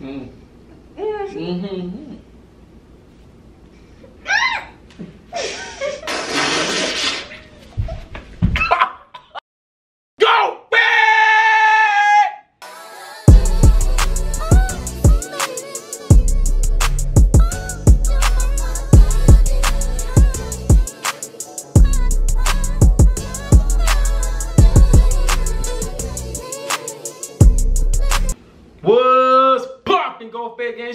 Mm. Mm-hmm.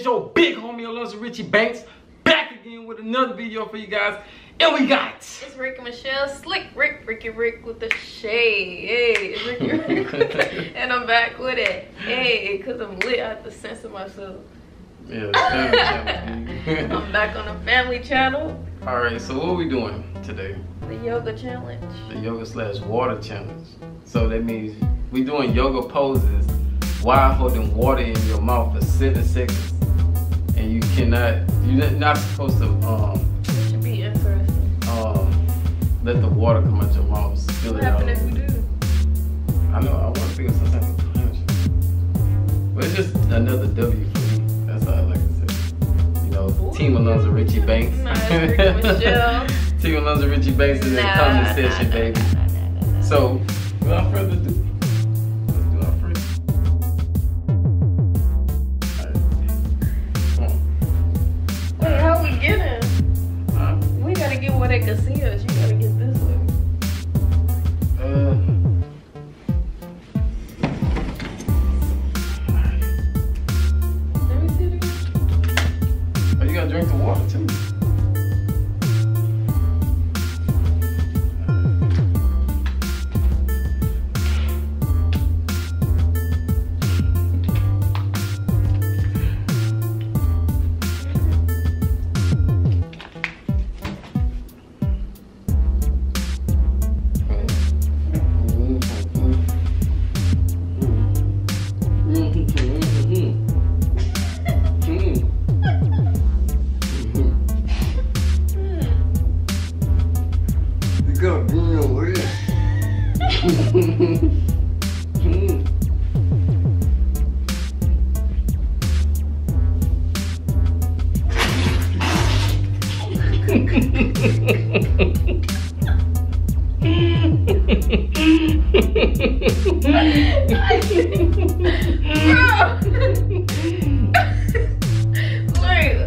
your big homie Alonzo Richie Banks back again with another video for you guys. And we got It's Rick and Michelle, Slick Rick, Ricky Rick with the shade. Hey, it's Ricky Rick. and I'm back with it. Hey, because I'm lit. I have to censor myself. yeah, channel, I'm back on the family channel. All right, so what we doing today? the yoga challenge. The yoga slash water challenge. So that means we doing yoga poses while holding water in your mouth for seven seconds, and you cannot. You're not supposed to um Should be interesting. um let the water come out your mouth. Spill What it happened if we do? I know, I want to think of some type of punch. But it's just another W for me. That's all I like to say. You know, Ooh. Team Alonzo Richie Banks. Nah, it's Rick. Team Alonzo Richie Banks in the comment section, nah, baby. nah, nah. So, without further ado, seniors, you gotta get this one.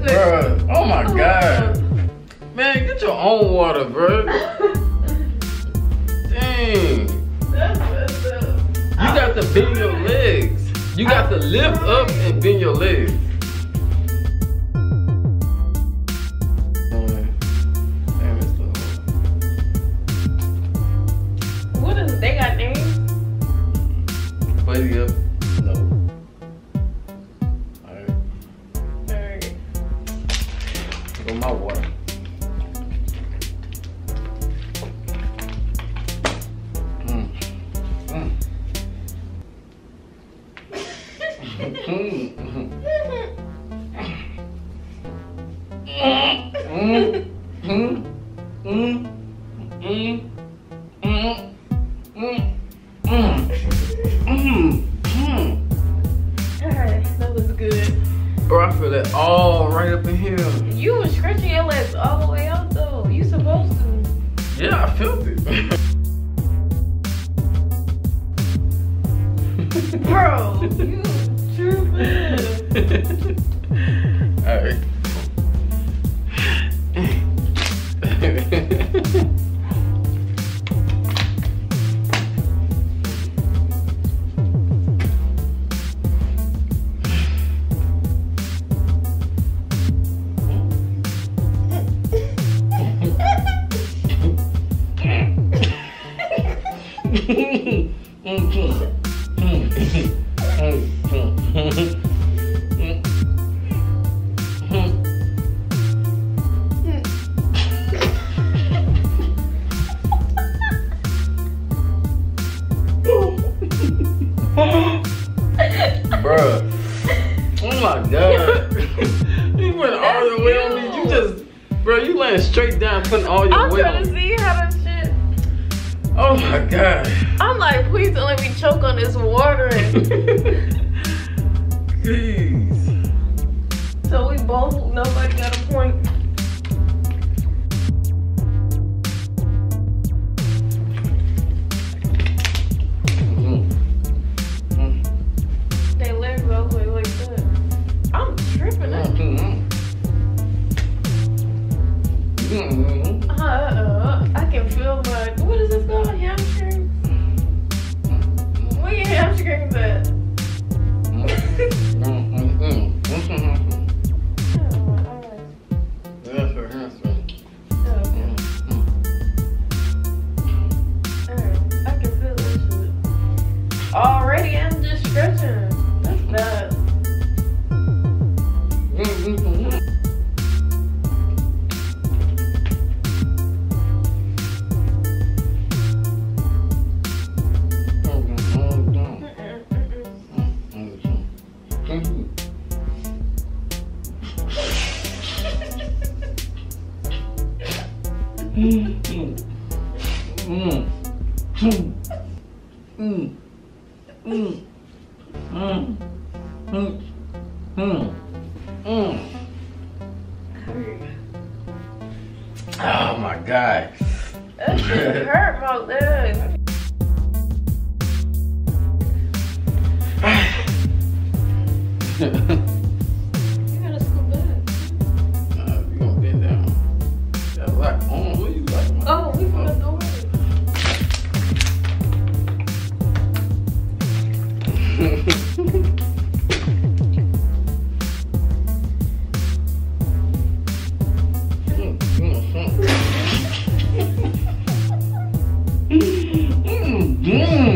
Bruh, oh my oh god. Man, get your own water, bro. To bend your legs. You got to lift up and bend your legs. Feel it all right up in here. You were stretching your legs all the way out though. You supposed to. Yeah, I felt it. Bro, you tripping. Bruh. Oh my god. you went all the way on me. You you. just, bro, you laying straight down, putting all your I'm weight trying on to see how that shit. Oh my god. I'm like, please don't let me choke on this water. Jeez. So we both, nobody got a point. Oh my god. That hurt my leg. Yeah. Yeah.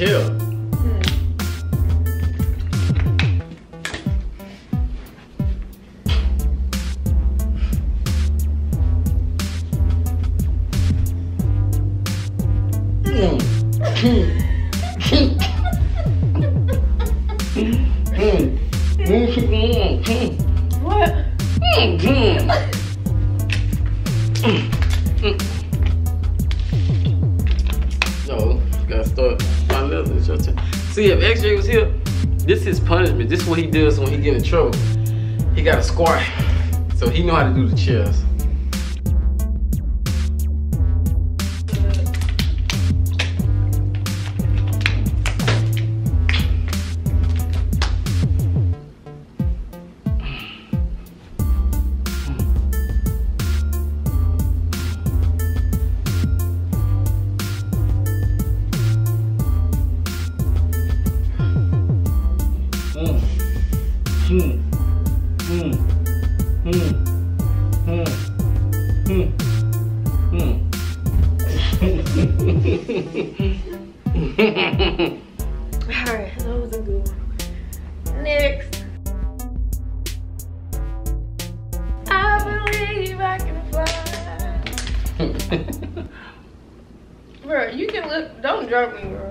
two. This is punishment. This is what he does when he get in trouble. He got a squat. So he know how to do the chairs. Hmm. Hmm. Hmm. Hmm. Hmm. Alright, that was. Next. I believe I can fly. bro, you can look, don't drop me, bro.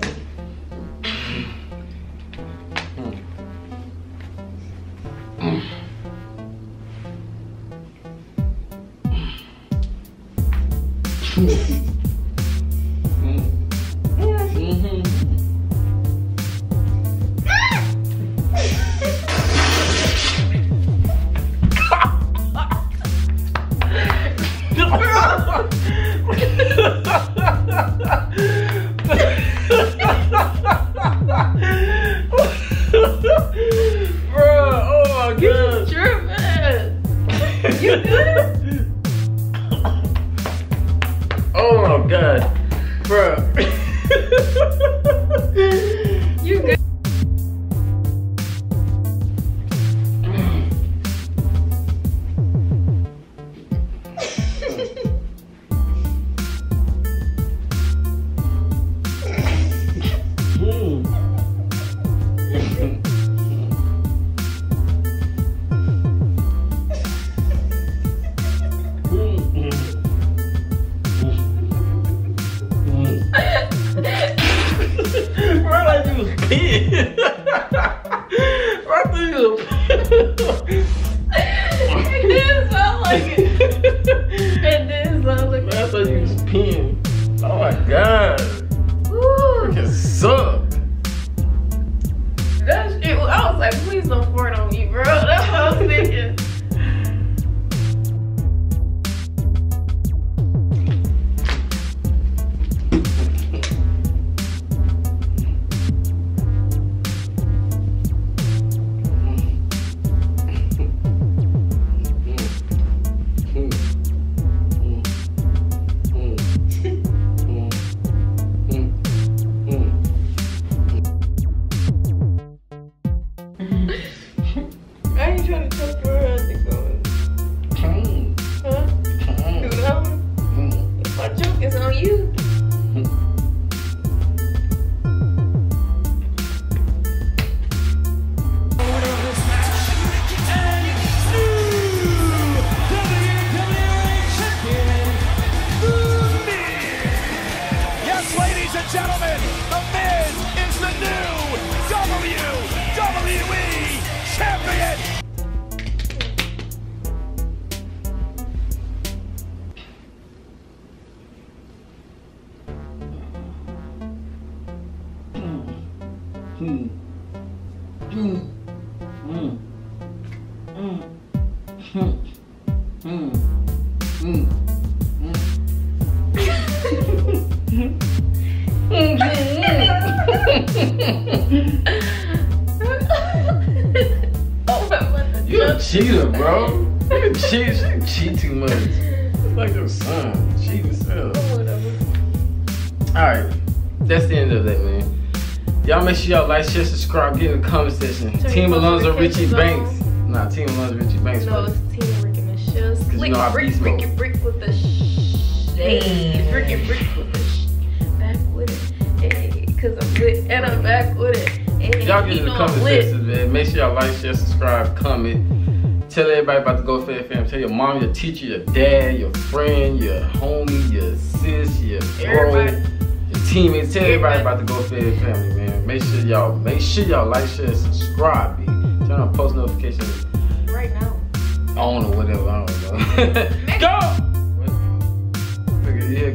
Mm. Mm. Mm. Mm. oh, You a cheater, bro. You cheat. She cheat too much. It's like your son. Cheat himself. Whatever. All right, that's the end of that, man. Y'all make sure y'all like, share, subscribe, get in the comment section. Turn Team your Alonzo, Richie Banks. Nah, Team Alonzo, Richie Banks. No, it's Team Rick and Michelle. Slick you know I Rick, beast mode. Rick with the shades. Ricky Rick with the sh- back with it. Hey, cause I'm lit and I'm back with it. Hey, Y'all get in the know comment section, man. Make sure y'all like, share, subscribe, comment. Tell everybody about the Go Fed fam. Tell your mom, your teacher, your dad, your friend, your homie, your sis, your bro, your teammates. Tell everybody Everybody. about the Go Fed family, man. Make sure y'all, make sure y'all like, share, subscribe, B. Turn on post notifications Right now. on or whatever. I don't know. Go. Look at yeah,